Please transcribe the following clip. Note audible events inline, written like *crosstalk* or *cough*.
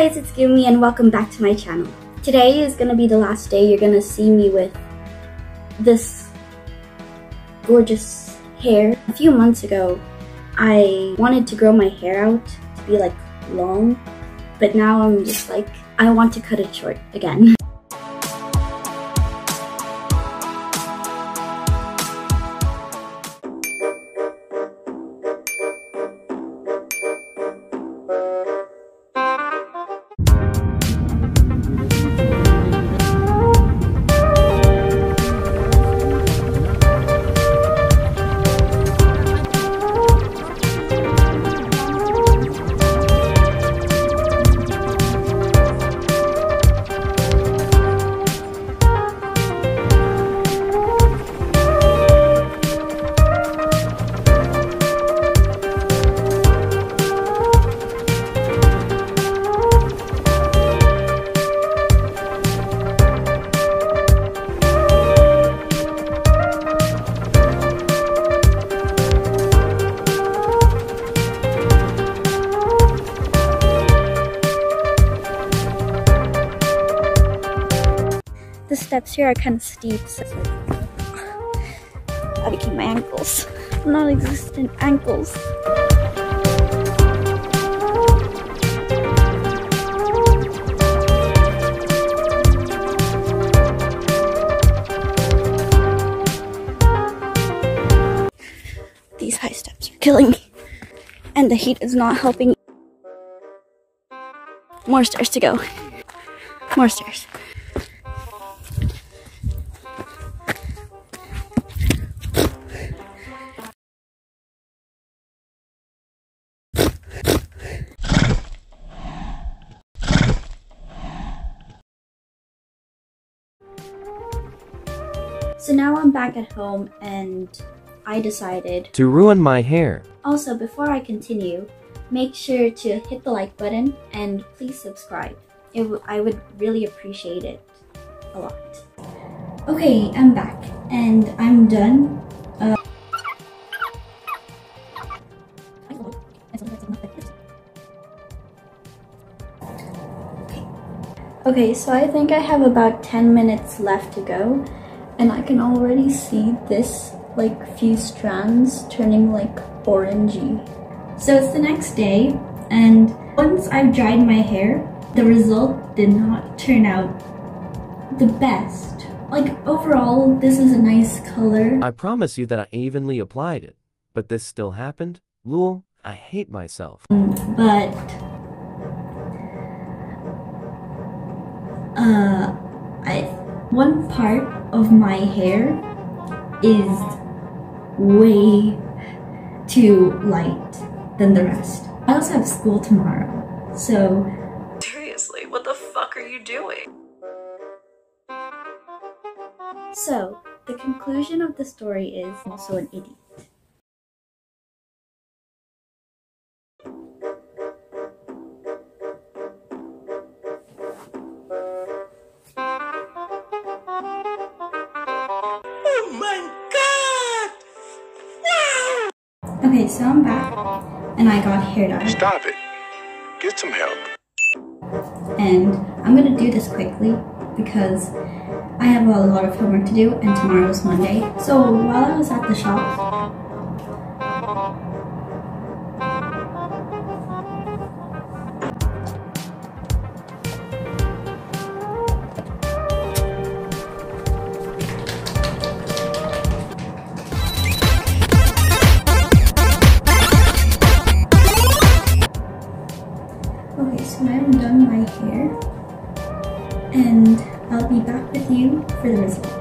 Guys, it's Gumi and welcome back to my channel. Today is gonna be the last day you're gonna see me with this gorgeous hair. A few months ago, I wanted to grow my hair out to be like long, but now I'm just like, I want to cut it short again. *laughs* steps here are kind of steep, so it's like, I keep my ankles, non-existent ankles. These high steps are killing me, and the heat is not helping. More stairs to go. More stairs. So now I'm back at home and I decided. To ruin my hair. Also, before I continue, make sure to hit the like button and please subscribe. I would really appreciate it a lot. Okay, I'm back and I'm done. Uh, Okay, so I think I have about 10 minutes left to go and I can already see this like few strands turning like orangey. So it's the next day and once I've dried my hair, the result did not turn out the best. Like overall, this is a nice color. I promise you that I evenly applied it. But this still happened? Lul, I hate myself. but uh one part of my hair is way too light than the rest. I also have school tomorrow. So Seriously, what the fuck are you doing? so the conclusion of the story is also an idiot. Okay, so I'm back and I got hair dye. Stop it. Get some help. and I'm gonna do this quickly because I have a lot of homework to do and tomorrow's Monday. So while I was at the shop, Hair and I'll be back with you for the result.